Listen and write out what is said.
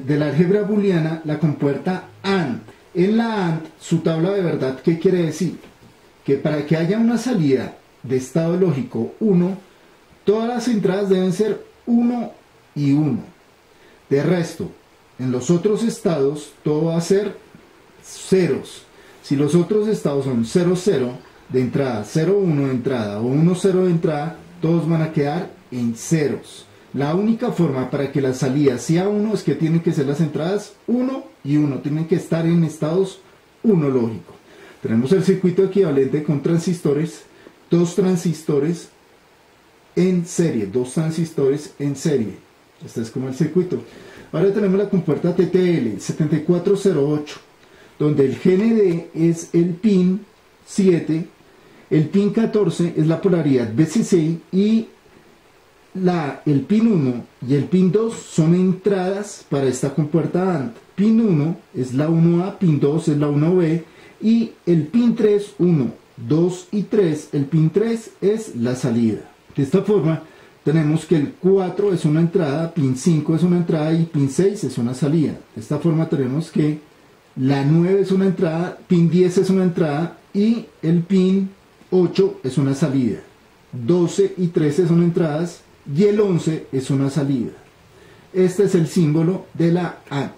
de la álgebra booleana la compuerta AND. En la AND, su tabla de verdad, ¿qué quiere decir? Que para que haya una salida de estado lógico 1, todas las entradas deben ser 1 y 1. De resto, en los otros estados todo va a ser ceros. Si los otros estados son 0, 0 de entrada, 0, 1 de entrada o 1, 0 de entrada, todos van a quedar en ceros. La única forma para que la salida sea 1 es que tienen que ser las entradas 1 y 1, tienen que estar en estados 1 lógico. Tenemos el circuito equivalente con transistores, dos transistores en serie, dos transistores en serie. Este es como el circuito. Ahora tenemos la compuerta TTL 7408, donde el GND es el pin 7, el pin 14 es la polaridad BCC y la, el pin 1 y el pin 2 son entradas para esta compuerta AND. Pin 1 es la 1A, pin 2 es la 1B y el pin 3, 1, 2 y 3, el pin 3 es la salida. De esta forma tenemos que el 4 es una entrada, pin 5 es una entrada y pin 6 es una salida. De esta forma tenemos que la 9 es una entrada, pin 10 es una entrada y el pin 8 es una salida. 12 y 13 son entradas y el 11 es una salida. Este es el símbolo de la A.